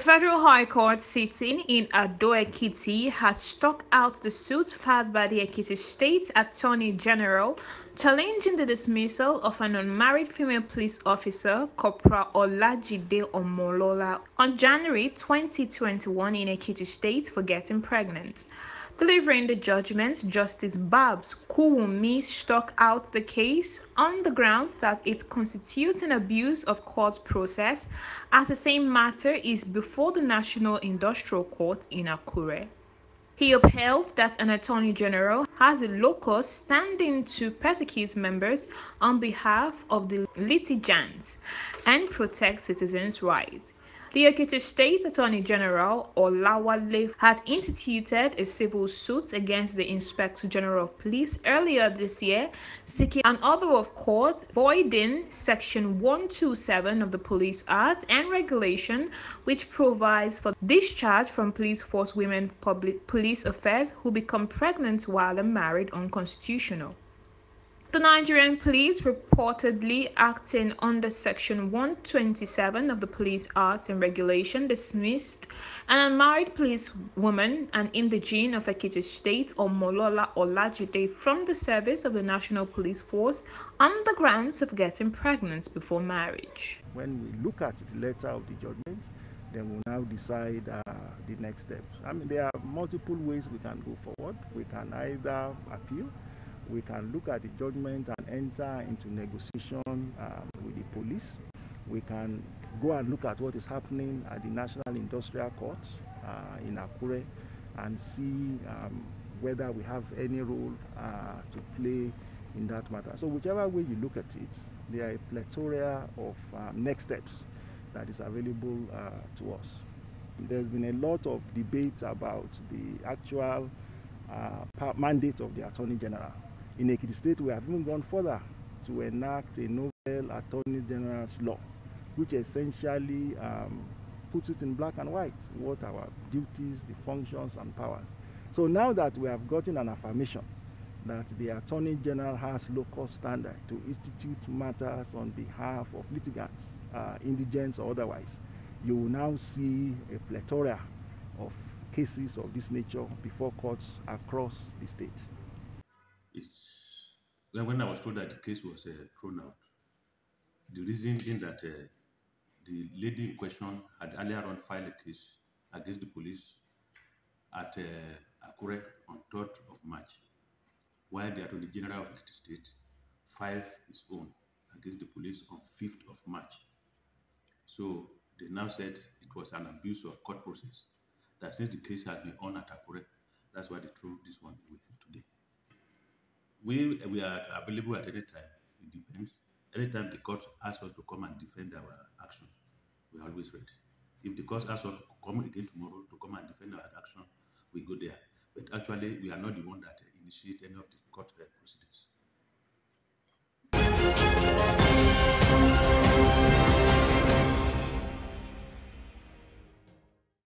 Federal High Court sitting in Ado-Ekiti has struck out the suit filed by the Ekiti State Attorney General challenging the dismissal of an unmarried female police officer, Corporal Olajide Omolola, on January 2021 in Ekiti State for getting pregnant. Delivering the judgment, Justice Babs Kuewumi struck out the case on the grounds that it constitutes an abuse of court process as the same matter is before the National Industrial Court in Akure. He upheld that an attorney general has a locus standing to persecute members on behalf of the litigants and protect citizens' rights. The Ekiti State Attorney General Olawale had instituted a civil suit against the Inspector General of Police earlier this year, seeking an order of court voiding Section 127 of the Police Act and Regulation, which provides for discharge from police force women public police affairs who become pregnant while unmarried unconstitutional. The Nigerian police reportedly acting under Section 127 of the Police Act and Regulation dismissed an unmarried police woman, an indigene of Ekiti State, Omolola Olajide, from the service of the National Police Force on the grounds of getting pregnant before marriage. When we look at the letter of the judgment, then we'll now decide uh, the next steps. I mean, there are multiple ways we can go forward. We can either appeal we can look at the judgment and enter into negotiation um, with the police. We can go and look at what is happening at the National Industrial Court uh, in Akure and see um, whether we have any role uh, to play in that matter. So whichever way you look at it, there are a plethora of um, next steps that is available uh, to us. There's been a lot of debate about the actual uh, mandate of the Attorney General. In Ekiti State, we have even gone further to enact a novel Attorney General's law, which essentially um, puts it in black and white what our duties, the functions, and powers. So now that we have gotten an affirmation that the Attorney General has local standard to institute matters on behalf of litigants, uh, indigents or otherwise, you will now see a plethora of cases of this nature before courts across the state. It's when I was told that the case was uh, thrown out, the reason being that uh, the lady in question had earlier on filed a case against the police at uh, Akure on 3rd of March, while the Attorney General of the State filed his own against the police on 5th of March. So they now said it was an abuse of court process. That since the case has been on at Akure, that's why they threw this one away. We, we are available at any time. It depends. Anytime the court asks us to come and defend our action, we are always ready. If the court asks us to come again tomorrow to come and defend our action, we go there. But actually, we are not the one that initiate any of the court uh, proceedings.